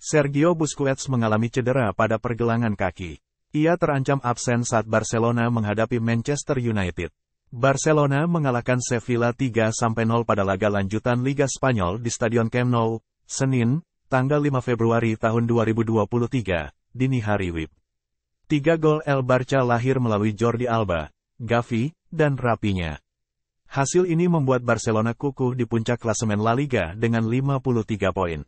Sergio Busquets mengalami cedera pada pergelangan kaki. Ia terancam absen saat Barcelona menghadapi Manchester United. Barcelona mengalahkan Sevilla 3-0 pada laga lanjutan Liga Spanyol di Stadion Camp Nou, Senin, tanggal 5 Februari tahun 2023, dini hari WIB. Tiga gol El Barca lahir melalui Jordi Alba, Gavi, dan Rapinya. Hasil ini membuat Barcelona kukuh di puncak klasemen La Liga dengan 53 poin.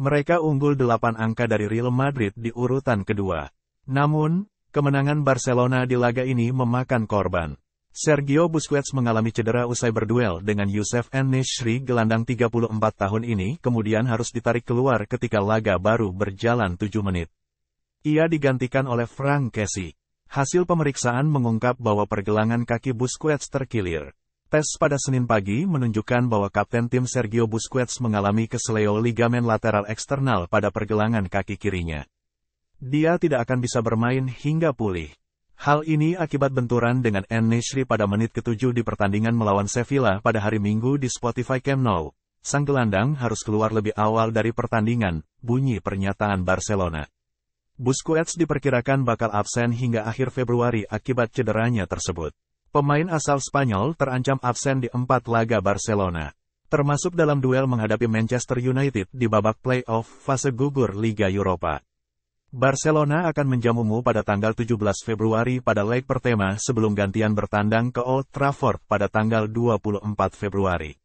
Mereka unggul 8 angka dari Real Madrid di urutan kedua. Namun, kemenangan Barcelona di laga ini memakan korban. Sergio Busquets mengalami cedera usai berduel dengan Youssef Nishri gelandang 34 tahun ini kemudian harus ditarik keluar ketika laga baru berjalan 7 menit. Ia digantikan oleh Frank Kessie. Hasil pemeriksaan mengungkap bahwa pergelangan kaki Busquets terkilir. Tes pada Senin pagi menunjukkan bahwa kapten tim Sergio Busquets mengalami kesleo ligamen lateral eksternal pada pergelangan kaki kirinya. Dia tidak akan bisa bermain hingga pulih. Hal ini akibat benturan dengan N. Nishri pada menit ketujuh di pertandingan melawan Sevilla pada hari Minggu di Spotify Camp Nou. Sang gelandang harus keluar lebih awal dari pertandingan, bunyi pernyataan Barcelona. Busquets diperkirakan bakal absen hingga akhir Februari akibat cederanya tersebut. Pemain asal Spanyol terancam absen di empat laga Barcelona, termasuk dalam duel menghadapi Manchester United di babak play-off fase gugur Liga Eropa. Barcelona akan menjamumu pada tanggal 17 Februari pada leg pertama sebelum gantian bertandang ke Old Trafford pada tanggal 24 Februari.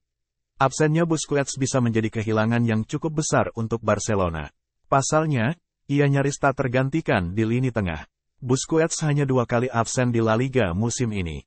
Absennya Busquets bisa menjadi kehilangan yang cukup besar untuk Barcelona. Pasalnya, ia nyaris tak tergantikan di lini tengah. Busquets hanya dua kali absen di La Liga musim ini.